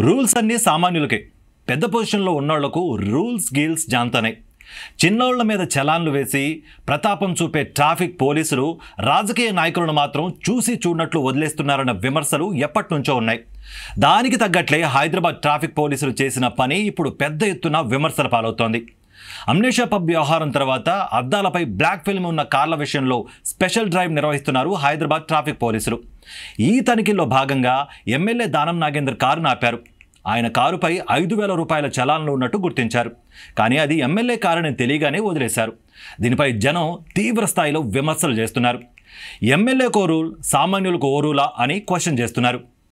Rules అన్నీ సామాన్యులకే. పెద్ద పొజిషన్లో ఉన్నోళ్ళకు రూల్స్ గీల్స్ జాంతనే. చిన్నోళ్ళ మీద చలాన్లు వేసి ప్రతాపం చూపే ట్రాఫిక్ పోలీసులు రాజకీయ నాయకులను మాత్రం చూసి చూడనట్లు వదిలేస్తున్నారన్న విమర్శలు ఎప్పటినుంచో ఉన్నాయి. దానికి తగ్గట్లే హైదరాబాద్ ట్రాఫిక్ పోలీసులు చేసిన పని ఇప్పుడు పెద్ద ఎత్తున విమర్శల పాలవుతోంది. అమ్నేషా పబ్ వ్యవహారం తర్వాత అద్దాలపై బ్లాక్ ఫిల్మ్ ఉన్న కార్ల విషయంలో స్పెషల్ డ్రైవ్ నిర్వహిస్తున్నారు హైదరాబాద్ ట్రాఫిక్ పోలీసులు. ఈ తనిఖీల్లో భాగంగా ఎమ్మెల్యే దానం నాగేందర్ కారు నాపారు ఆయన కారుపై ఐదు వేల రూపాయల చలాన్లు ఉన్నట్టు గుర్తించారు. కానీ అది ఎమ్మెల్యే కారని తెలియగానే వదిలేశారు. దీనిపై జనం తీవ్ర స్థాయిలో విమర్శలు చేస్తున్నారు. ఎమ్మెల్యే రూల్ సామాన్యులకు ఓ రూలా అని క్వశ్చన్ చేస్తున్నారు.